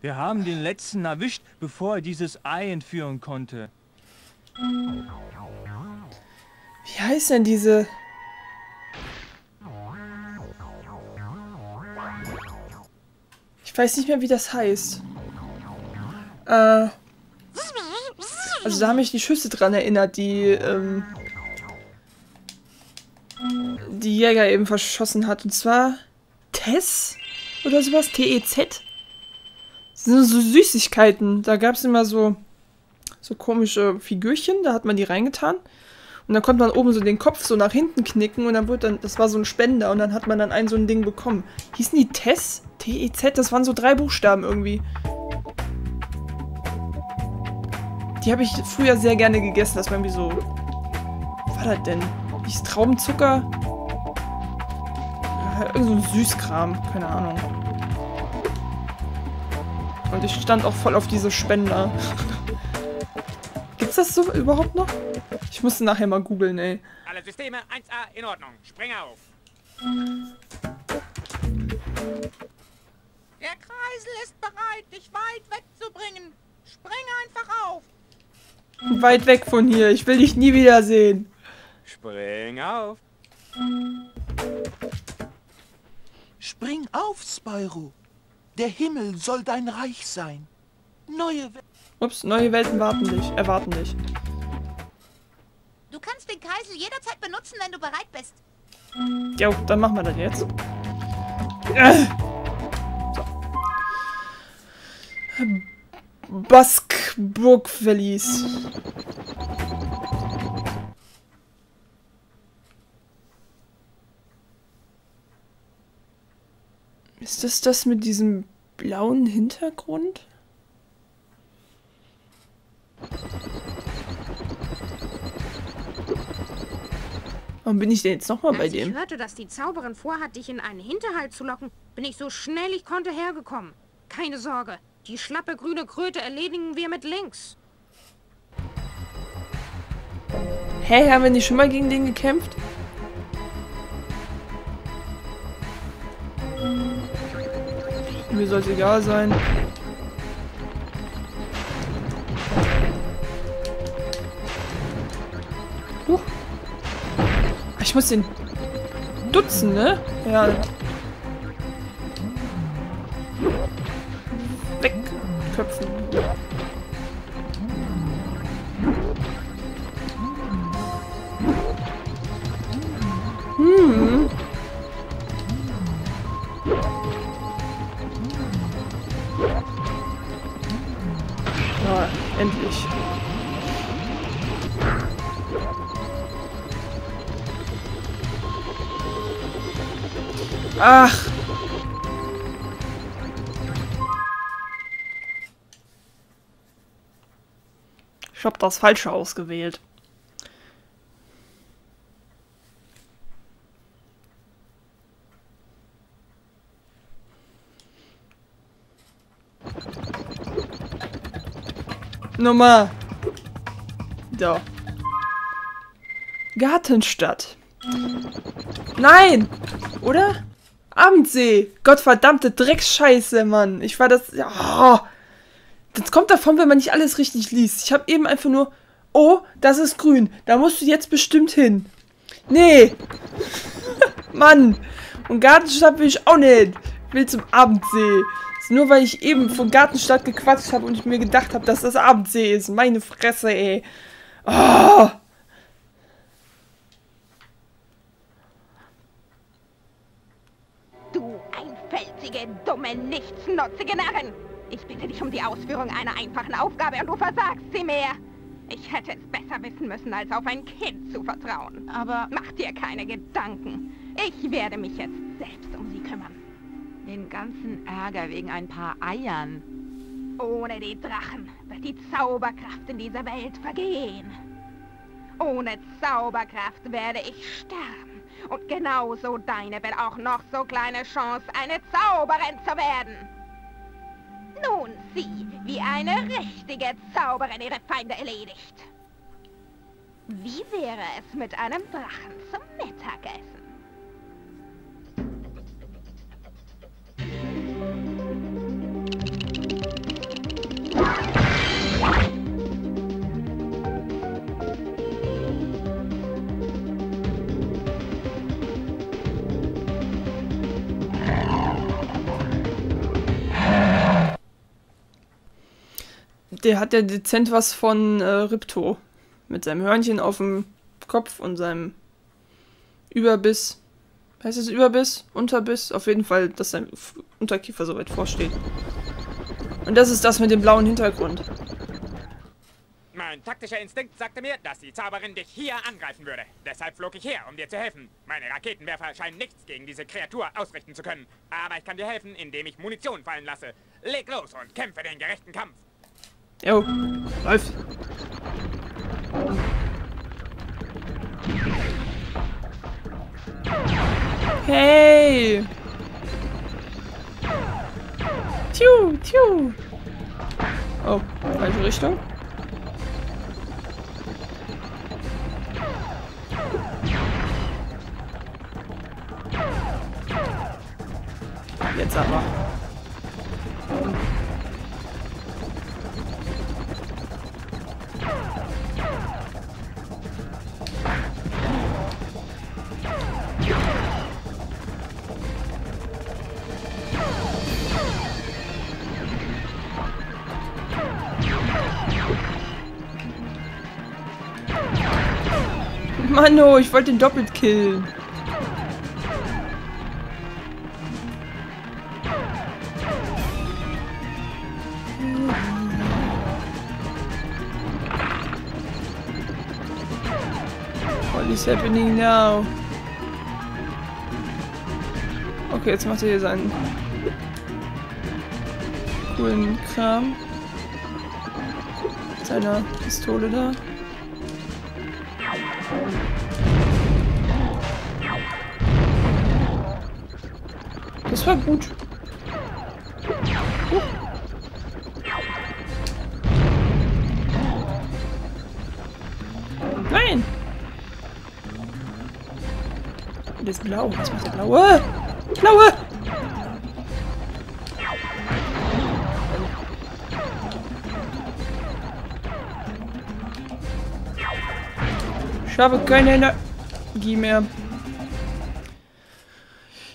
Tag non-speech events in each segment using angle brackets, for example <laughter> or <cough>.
Wir haben den letzten erwischt, bevor er dieses Ei entführen konnte. Wie heißt denn diese... Ich weiß nicht mehr, wie das heißt. Äh... Also da haben mich die Schüsse dran erinnert, die, ähm, die Jäger eben verschossen hat. Und zwar Tess oder sowas, T-E-Z. Sind so Süßigkeiten. Da gab es immer so, so komische Figürchen, da hat man die reingetan. Und dann konnte man oben so den Kopf so nach hinten knicken und dann wurde dann, das war so ein Spender und dann hat man dann ein so ein Ding bekommen. Hießen die Tess? T-E-Z? Das waren so drei Buchstaben irgendwie. Die habe ich früher sehr gerne gegessen. Das war irgendwie so... Was war das denn? Ist Traubenzucker? Irgend so ein Süßkram. Keine Ahnung. Und ich stand auch voll auf diese Spender. Gibt's das so überhaupt noch? Ich musste nachher mal googeln, ey. Alle Systeme 1A in Ordnung. Spreng auf. Der Kreisel ist bereit, dich weit wegzubringen. Spring einfach auf. Weit weg von hier. Ich will dich nie wiedersehen. Spring auf. Spring auf, Spyro. Der Himmel soll dein Reich sein. Neue Welt. Ups, neue Welten warten dich, erwarten dich. Du kannst den Kreisel jederzeit benutzen, wenn du bereit bist. Jo, dann machen wir das jetzt. Äh. So. Baskburg Verlies. Ist das das mit diesem blauen Hintergrund? Warum bin ich denn jetzt nochmal bei Als dem? ich hörte, dass die Zauberin vorhat, dich in einen Hinterhalt zu locken, bin ich so schnell ich konnte hergekommen. Keine Sorge, die schlappe grüne Kröte erledigen wir mit links. Hä, haben wir nicht schon mal gegen den gekämpft? Mir soll es egal sein. Huch. Ich muss den dutzen, ne? Ja. Ja, endlich. Ach. Ich hab das Falsche ausgewählt. Nummer. So. Gartenstadt. Nein! Oder? Abendsee. Gottverdammte Drecksscheiße, Mann. Ich war das. Oh. Das kommt davon, wenn man nicht alles richtig liest. Ich habe eben einfach nur. Oh, das ist grün. Da musst du jetzt bestimmt hin. Nee. <laughs> Mann. Und Gartenstadt will ich auch nicht. Ich will zum Abendsee. Nur weil ich eben von Gartenstadt gequatscht habe und ich mir gedacht habe, dass das Abendsee ist. Meine Fresse, ey. Oh. Du einfältige, dumme, nichtsnutzige Narren! Ich bitte dich um die Ausführung einer einfachen Aufgabe und du versagst sie mir! Ich hätte es besser wissen müssen, als auf ein Kind zu vertrauen. Aber Mach dir keine Gedanken. Ich werde mich jetzt selbst um sie kümmern. Den ganzen Ärger wegen ein paar Eiern. Ohne die Drachen wird die Zauberkraft in dieser Welt vergehen. Ohne Zauberkraft werde ich sterben. Und genauso deine wird auch noch so kleine Chance, eine Zauberin zu werden. Nun sieh, wie eine richtige Zauberin ihre Feinde erledigt. Wie wäre es mit einem Drachen zum Mittagessen? Der hat ja dezent was von äh, Ripto. Mit seinem Hörnchen auf dem Kopf und seinem Überbiss. Heißt es Überbiss? Unterbiss? Auf jeden Fall, dass sein Unterkiefer so weit vorsteht. Und das ist das mit dem blauen Hintergrund. Mein taktischer Instinkt sagte mir, dass die Zauberin dich hier angreifen würde. Deshalb flog ich her, um dir zu helfen. Meine Raketenwerfer scheinen nichts gegen diese Kreatur ausrichten zu können. Aber ich kann dir helfen, indem ich Munition fallen lasse. Leg los und kämpfe den gerechten Kampf. Jo, läuft. Hey! Tiu, tiu. Oh, falsche Richtung. Jetzt aber. <laughs> Mano, ich wollte den doppelt killen. What is happening now? Okay, jetzt macht er hier seinen coolen Kram. Seiner Pistole da. Das war gut. Huch. Nein! Der ist blau. Was macht der blaue? Blaue! Ich habe keine Energie mehr.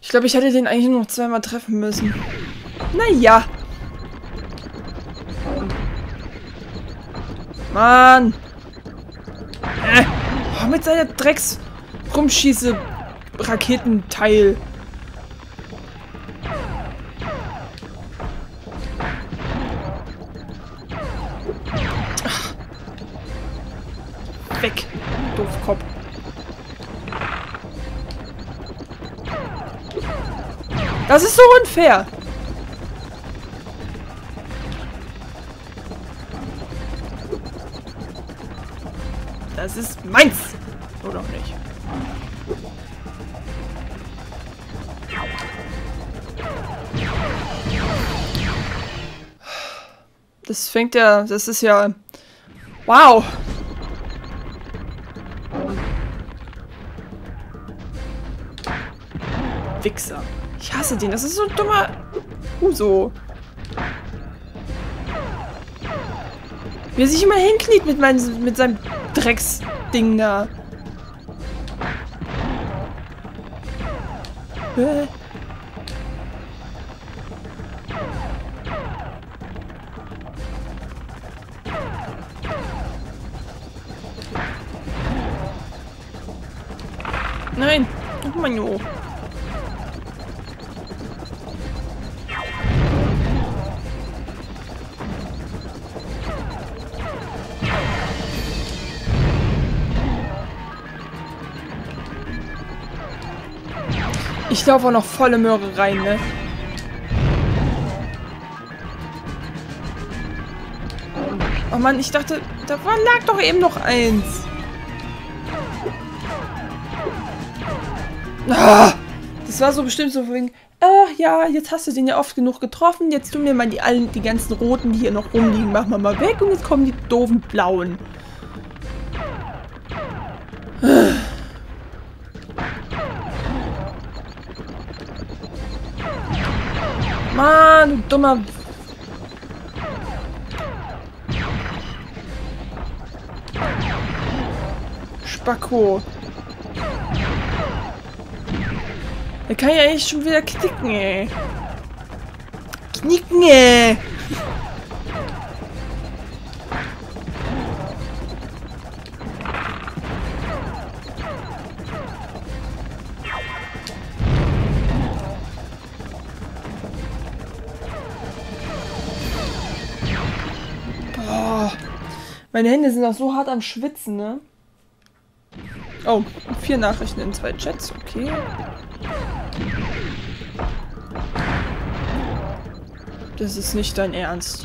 Ich glaube, ich hätte den eigentlich nur noch zweimal treffen müssen. Naja. Mann. Äh. Oh, mit seiner Drecks Das ist so unfair. Das ist meins. Oder auch nicht. Das fängt ja, das ist ja, wow. Wichser. Hasse den, das ist so ein dummer Uso. Wie er sich immer hinkniet mit, mein, mit seinem Drecksding da. Nein, oh mein Gott. Ich laufe auch noch volle Möhre rein, ne? Oh Mann, ich dachte, da lag doch eben noch eins. Ah, das war so bestimmt so wegen, ach ja, jetzt hast du den ja oft genug getroffen, jetzt tun wir mal die, allen, die ganzen roten, die hier noch rumliegen, machen wir mal weg und jetzt kommen die doofen blauen. Mann, du dummer... Spacko. Der kann ja eigentlich schon wieder knicken, ey. Knicken, ey. Meine Hände sind auch so hart am Schwitzen, ne? Oh, vier Nachrichten in zwei Chats, okay. Das ist nicht dein Ernst.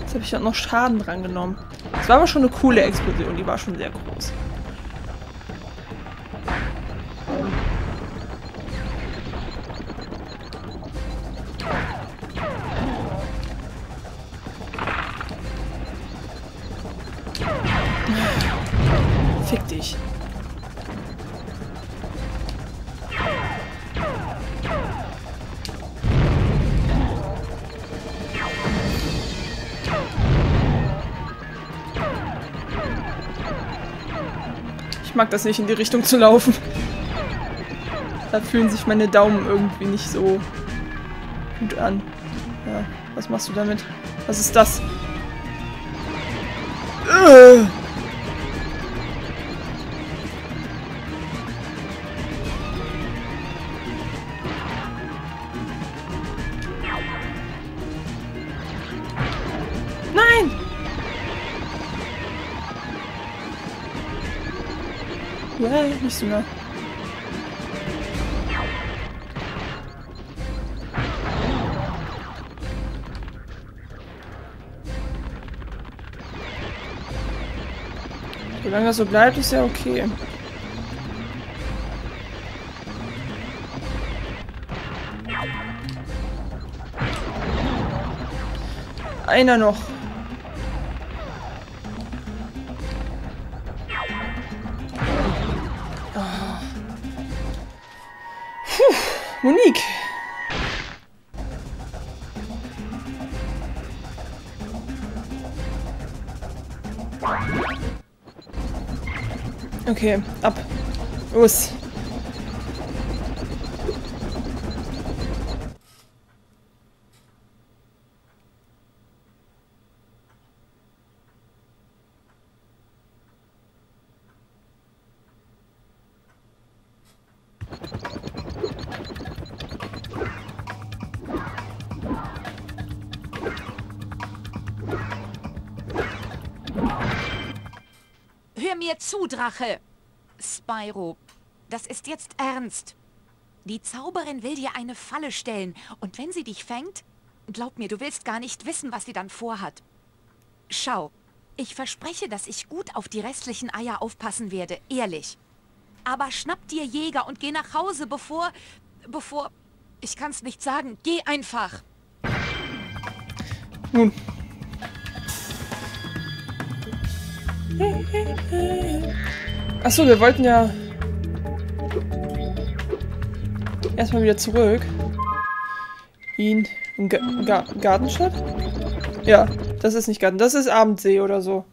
Jetzt habe ich auch noch Schaden dran genommen. Das war aber schon eine coole Explosion, die war schon sehr groß. Mag das nicht, in die Richtung zu laufen. Da fühlen sich meine Daumen irgendwie nicht so gut an. Ja, was machst du damit? Was ist das? Ugh. Ja, nicht so nah. Solange das so bleibt, ist ja okay. Einer noch. Monique. Okay, ab. Los. Mir zu, Drache. Spyro, das ist jetzt ernst. Die Zauberin will dir eine Falle stellen. Und wenn sie dich fängt, glaub mir, du willst gar nicht wissen, was sie dann vorhat. Schau, ich verspreche, dass ich gut auf die restlichen Eier aufpassen werde, ehrlich. Aber schnapp dir Jäger und geh nach Hause, bevor... bevor... Ich kann's nicht sagen. Geh einfach. Nun. Achso, wir wollten ja erstmal wieder zurück. In Ga Ga Gartenstadt? Ja, das ist nicht Garten, das ist Abendsee oder so.